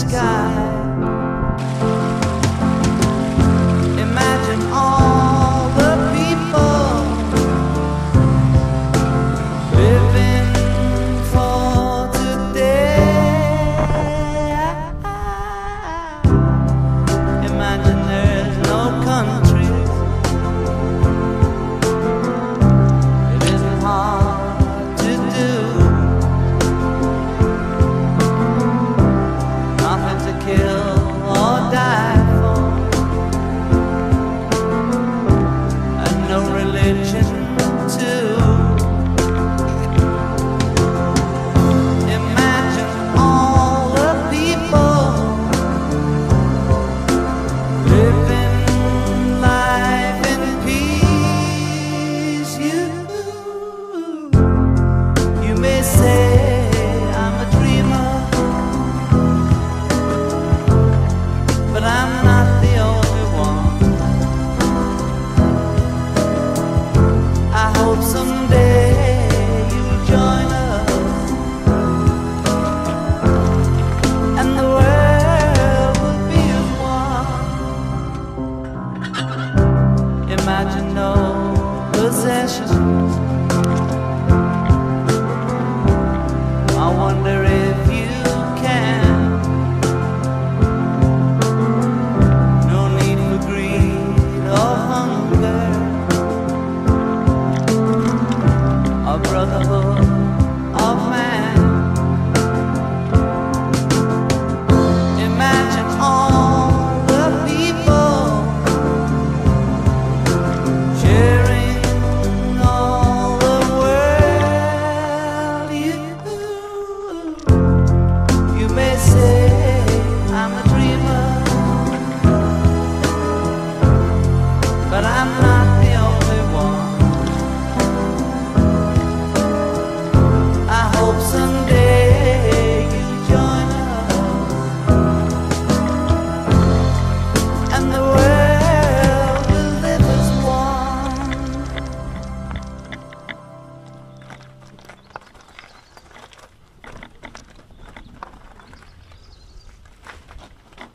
sky. Wonder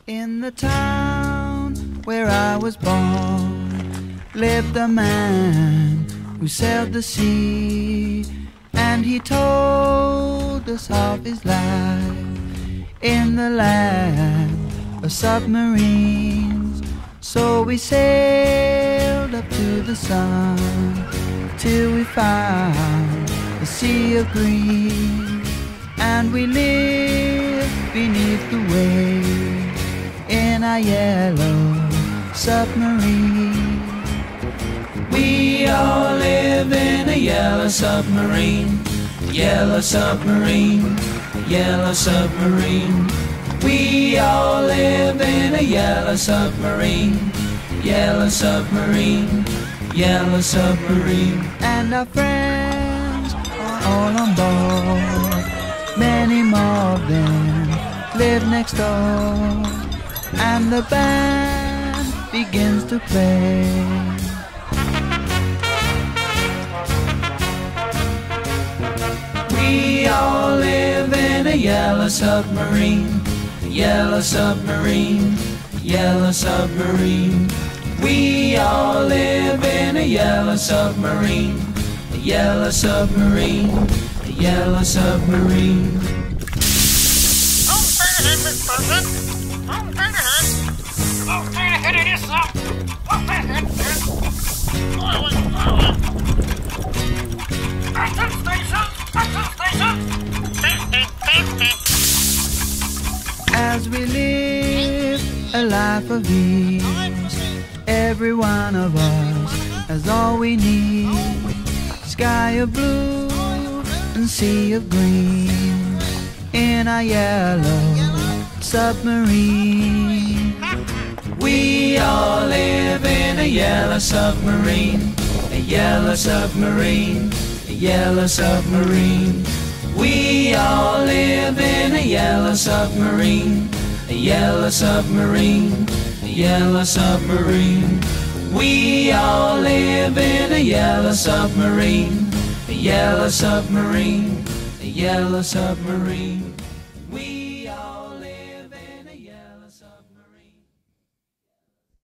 In the town where I was born lived a man who sailed the sea, and he told us of his life in the land of submarines. So we sailed up to the sun till we found a sea of green, and we lived beneath the waves a yellow submarine. We all live in a yellow submarine, yellow submarine, yellow submarine. We all live in a yellow submarine, yellow submarine, yellow submarine. and our friends are all on board. Many more of them live next door, and the band begins to play. We all live in a yellow submarine, yellow submarine, yellow submarine. We all live in a yellow submarine, a yellow submarine, a yellow submarine. Oh, As we live a life of ease, every one of us has all we need. Sky of blue and sea of green in a yellow submarine. We all live in a yellow submarine, a yellow submarine, a yellow submarine. We all live in a yellow submarine, a yellow submarine, a yellow submarine. We all live in a yellow submarine, a yellow submarine, a yellow submarine.